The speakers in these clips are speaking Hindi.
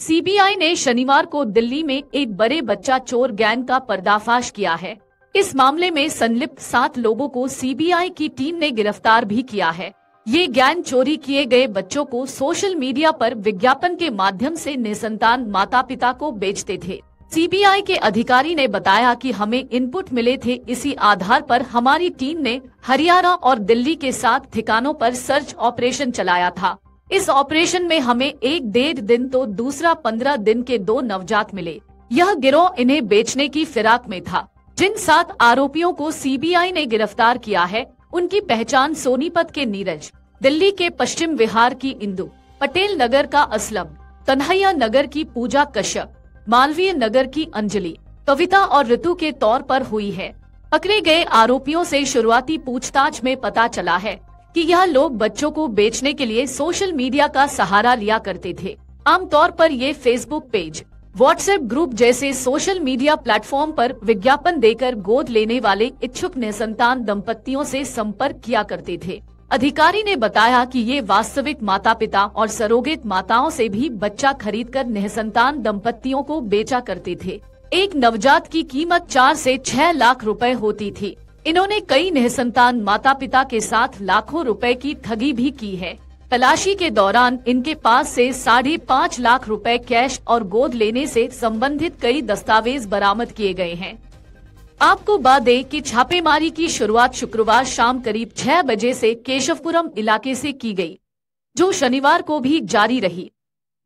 सीबीआई ने शनिवार को दिल्ली में एक बड़े बच्चा चोर गैंग का पर्दाफाश किया है। इस मामले में संलिप्त सात लोगों को सीबीआई की टीम ने गिरफ़्तार भी किया है। ये गैंग चोरी किए गए बच्चों को सोशल मीडिया पर विज्ञापन के माध्यम से निसंतान माता पिता को बेचते थे। सीबीआई के अधिकारी ने बताया कि हमें इनपुट मिले थे, इसी आधार पर हमारी टीम ने हरियाणा और दिल्ली के साथ ठिकानों पर सर्च ऑपरेशन चलाया था। इस ऑपरेशन में हमें एक डेढ़ दिन तो दूसरा पंद्रह दिन के दो नवजात मिले। यह गिरोह इन्हें बेचने की फिराक में था। जिन सात आरोपियों को सीबीआई ने गिरफ़्तार किया है, उनकी पहचान सोनीपत के नीरज, दिल्ली के पश्चिम विहार की इंदु, पटेल नगर का असलम कन्हैया नगर की पूजा कश्यप, मालवीय नगर की अंजलि, कविता और ऋतु के तौर पर हुई है। पकड़े गए आरोपियों से शुरुआती पूछताछ में पता चला है कि यह लोग बच्चों को बेचने के लिए सोशल मीडिया का सहारा लिया करते थे। आमतौर पर ये फेसबुक पेज व्हाट्सएप ग्रुप जैसे सोशल मीडिया प्लेटफॉर्म पर विज्ञापन देकर गोद लेने वाले इच्छुक निसंतान दंपतियों से संपर्क किया करते थे। अधिकारी ने बताया कि ये वास्तविक माता पिता और सरोगेत माताओं से भी बच्चा खरीदकर निसंतान दंपतियों को बेचा करते थे। एक नवजात की कीमत चार से छह लाख रुपए होती थी। इन्होंने कई निसंतान माता पिता के साथ लाखों रुपए की ठगी भी की है। तलाशी के दौरान इनके पास से साढ़े पाँच लाख रुपए कैश और गोद लेने से संबंधित कई दस्तावेज़ बरामद किए गए हैं। आपको बता दें कि छापेमारी की शुरुआत शुक्रवार शाम करीब छह बजे से केशवपुरम इलाके से की गई, जो शनिवार को भी जारी रही।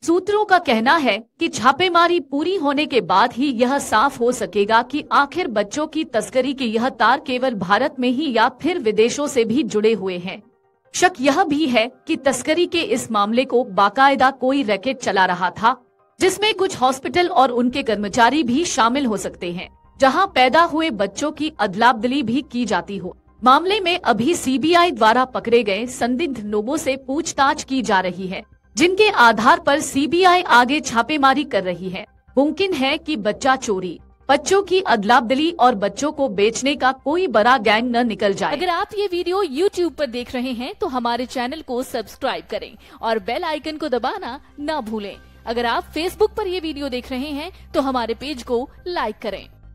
सूत्रों का कहना है कि छापेमारी पूरी होने के बाद ही यह साफ़ हो सकेगा कि आखिर बच्चों की तस्करी के यह तार केवल भारत में ही या फिर विदेशों से भी जुड़े हुए हैं। शक यह भी है कि तस्करी के इस मामले को बाकायदा कोई रैकेट चला रहा था, जिसमें कुछ हॉस्पिटल और उनके कर्मचारी भी शामिल हो सकते हैं, जहाँ पैदा हुए बच्चों की अदलाबदली भी की जाती हो। मामले में अभी सीबीआई द्वारा पकड़े गए संदिग्ध लोगों से पूछताछ की जा रही है। जिनके आधार पर सीबीआई आगे छापेमारी कर रही है। मुमकिन है कि बच्चा चोरी, बच्चों की अदलाबदली और बच्चों को बेचने का कोई बड़ा गैंग न निकल जाए। अगर आप ये वीडियो YouTube पर देख रहे हैं तो हमारे चैनल को सब्सक्राइब करें और बेल आइकन को दबाना न भूलें। अगर आप Facebook पर ये वीडियो देख रहे हैं तो हमारे पेज को लाइक करें।